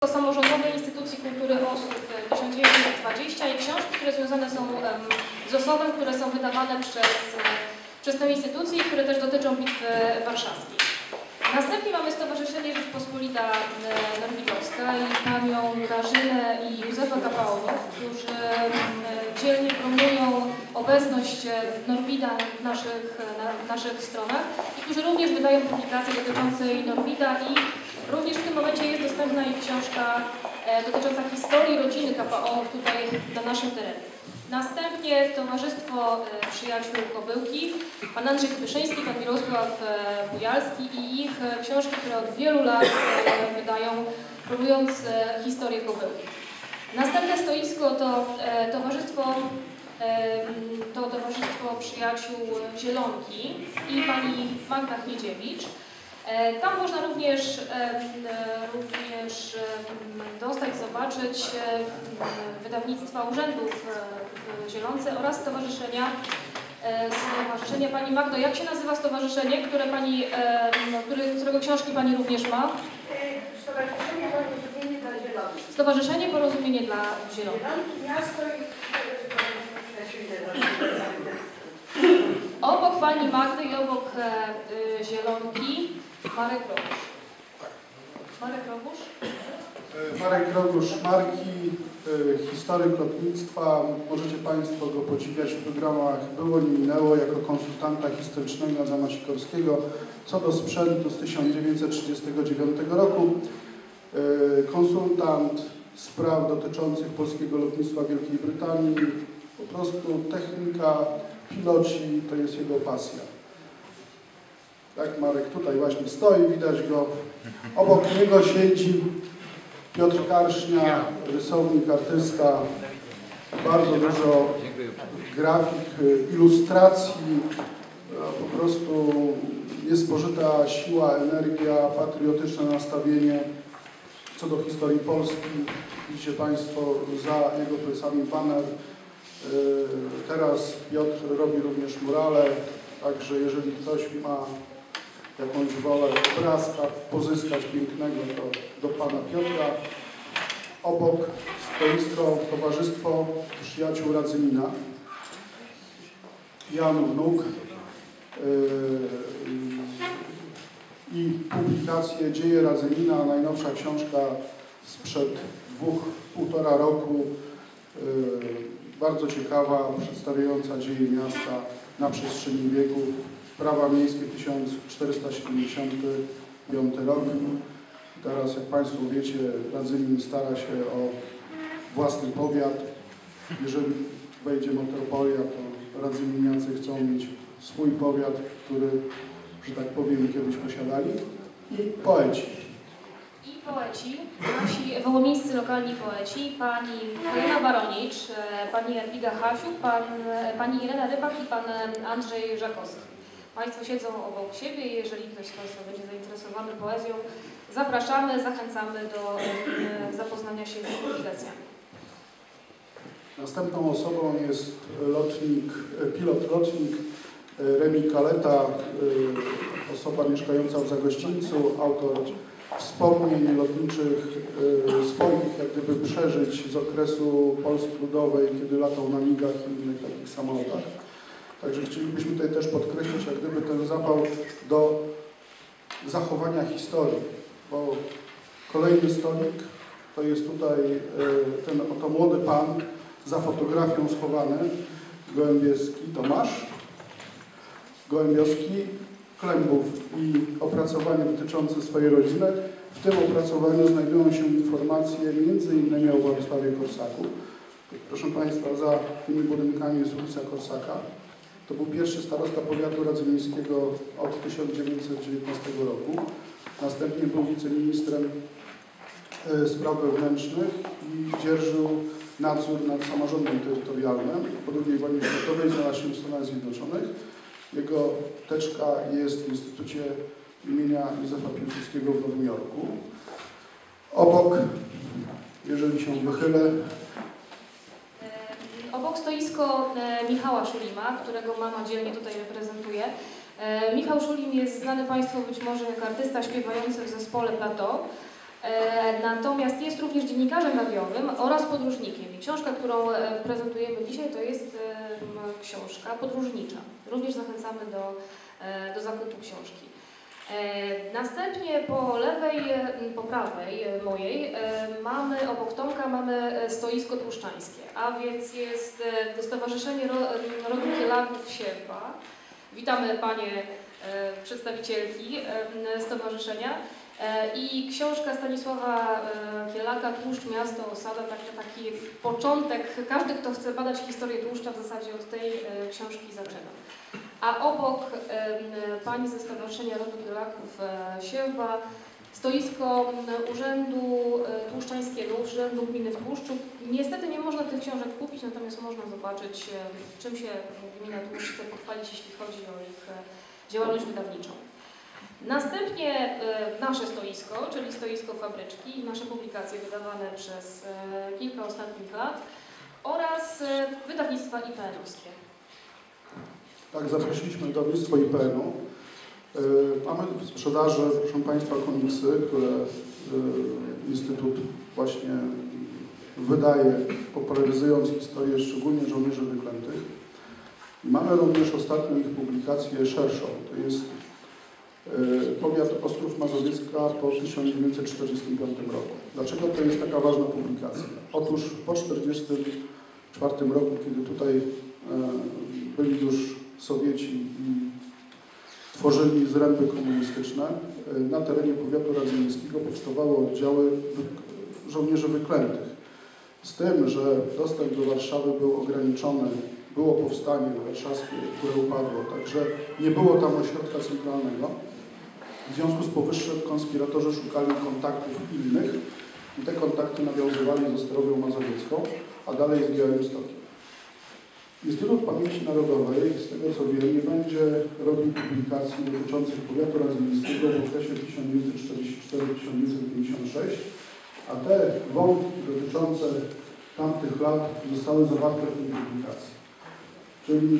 To samorządowej instytucji kultury osób e, 1920 i książki, które związane są z osobem, które są wydawane przez, e, przez tę instytucję i które też dotyczą Bitwy Warszawskiej. Następnie mamy Stowarzyszenie Rzeczpospolita e, Norwidowska i panią Grażynę i Józefa Kapaonów, którzy dzielnie promują obecność e, Norwida w naszych, e, na, naszych stronach i którzy również wydają publikacje dotyczące Norwida i Również momencie jest dostępna ich książka e, dotycząca historii rodziny KPO tutaj na naszym terenie. Następnie Towarzystwo e, Przyjaciół Kobyłki, pan Andrzej Zbyszyński, pan Mirosław e, Bujalski i ich książki, które od wielu lat wydają, próbując historię Kobyłki. Następne stoisko to Towarzystwo to Towarzystwo Przyjaciół Zielonki i pani Magda Chmiedziewicz. E, Tam można również, e, również dostać, zobaczyć em, wydawnictwa urzędów e, w Zielonce oraz stowarzyszenia, e, stowarzyszenie Pani Magdo. Jak się nazywa stowarzyszenie, które pani, który, którego książki Pani również ma? Stowarzyszenie Porozumienie dla Zielonych. Stowarzyszenie Porozumienie dla Zielonych. Zielony, miasto i e, Obok Pani Magdy i obok e, Zielonki Marek Rogusz. Marek Rogusz? E, Marek Rogusz Marki, e, historyk lotnictwa. Możecie Państwo go podziwiać w programach Było nie minęło jako konsultanta historycznego Adama Sikorskiego co do sprzętu z 1939 roku. E, Konsultant spraw dotyczących polskiego lotnictwa Wielkiej Brytanii. Po prostu technika, piloci to jest jego pasja. Tak, Marek tutaj właśnie stoi, widać go. Obok niego siedzi Piotr Karsznia, rysownik, artysta, bardzo dużo grafik, ilustracji, po prostu jest spożyta siła, energia, patriotyczne nastawienie co do historii Polski. Widzicie Państwo za jego plecami baner. Yy, Teraz Piotr robi również murale, także jeżeli ktoś ma jakąś wolę obrazka pozyskać pięknego, to do Pana Piotra. Obok stoisko Towarzystwo Przyjaciół Radzymina. Jan Wnuk yy, i publikacje Dzieje Radzymina, najnowsza książka sprzed dwóch, półtora roku, yy, bardzo ciekawa, przedstawiająca dzieje miasta na przestrzeni wieków. Prawa miejskie 1475 rok. Teraz, jak Państwo wiecie, Radzymin stara się o własny powiat. Jeżeli wejdzie metropolia, to Radzyminiacy chcą mieć swój powiat, który, że tak powiem, kiedyś posiadali. I poeci. I poeci, nasi wołomińscy lokalni poeci, pani Helena Baronicz, e, pani Jadwiga Hasiuk, pan, e, pani Irena Rybak i pan Andrzej Żakowski. Państwo siedzą obok siebie i jeżeli ktoś z Państwa będzie zainteresowany poezją, zapraszamy, zachęcamy do e, zapoznania się z publikacjami. Następną osobą jest lotnik, pilot lotnik e, Remi Kaleta, e, osoba mieszkająca w Zagościńcu, autor wspomnień lotniczych e, swoich, jak gdyby przeżyć z okresu Polski Ludowej, kiedy latał na migach i innych takich samolotach. Także chcielibyśmy tutaj też podkreślić, jak gdyby ten zapał do zachowania historii, bo kolejny stolik to jest tutaj e, ten oto młody pan za fotografią schowany, Gołębieski Tomasz, Gołębiowski, Klębów i opracowanie dotyczące swojej rodziny. W tym opracowaniu znajdują się informacje innymi o Władysławie Korsaku. Proszę Państwa, za tymi budynkami jest ulica Korsaka. To był pierwszy starosta powiatu radzymińskiego od 1919 roku. Następnie był wiceministrem e, spraw wewnętrznych i dzierżył nadzór nad samorządem terytorialnym. Po II wojnie światowej znalazł się w Stanach Zjednoczonych. Jego teczka jest w Instytucie imienia Józefa Piłsudskiego w Nowym Jorku. Obok, jeżeli się wychylę, stoisko e, Michała Szulima, którego mama dzielnie tutaj reprezentuje. Michał Szulim jest znany Państwu być może jako artysta śpiewający w zespole Plateau. E, Natomiast jest również dziennikarzem radiowym oraz podróżnikiem. I książka, którą e, prezentujemy dzisiaj, to jest książka podróżnicza. Również zachęcamy do, do zakupu książki. E, Następnie po lewej, po prawej mojej e, mamy, obok Tomka mamy e, stoisko tłuszczańskie, a więc jest e, Stowarzyszenie Ro- Rodu Kielaków Sierpa. Witamy Panie przedstawicielki stowarzyszenia. I książka Stanisława Kielaka, Tłuszcz, Miasto, Osada, taki, taki początek. Każdy, kto chce badać historię tłuszcza, w zasadzie od tej książki zaczyna. A obok pani ze Stowarzyszenia Rodu Kielaków e, Sierba stoisko Urzędu e, Tłuszczańskiego, Urzędu Gminy w Tłuszczu. Niestety nie można tych książek kupić, natomiast można zobaczyć, e, czym się Gmina Tłuszcz chce pochwalić, jeśli chodzi o ich działalność wydawniczą. Następnie nasze stoisko, czyli stoisko fabryczki, nasze publikacje wydawane przez kilka ostatnich lat oraz wydawnictwa IPN-owskie. Tak, zaprosiliśmy wydawnictwo IPN-u. E, Mamy w sprzedaży, proszę Państwa, komiksy, które e, Instytut właśnie wydaje, popularyzując historię szczególnie żołnierzy wyklętych. Mamy również ostatnią ich publikację szerszą. To jest e, powiat Ostrów Mazowiecka po 1945 roku. Dlaczego to jest taka ważna publikacja? Otóż po 1944 roku, kiedy tutaj byli już Sowieci i tworzyli zręby komunistyczne, e, na terenie powiatu radzymińskiego powstawały oddziały żołnierzy wyklętych. Z tym, że dostęp do Warszawy był ograniczony, było powstanie warszawskie, które upadło, także nie było tam ośrodka centralnego. W związku z powyższym konspiratorzy szukali kontaktów innych i te kontakty nawiązywali ze Sterowią Mazowiecką, a dalej z Białymstokiem. Instytut Pamięci Narodowej, z tego co wiem, nie będzie robił publikacji dotyczących powiatu radzymińskiego w okresie 1944-1956, a te wątki dotyczące tamtych lat zostały zawarte w tej publikacji. Czyli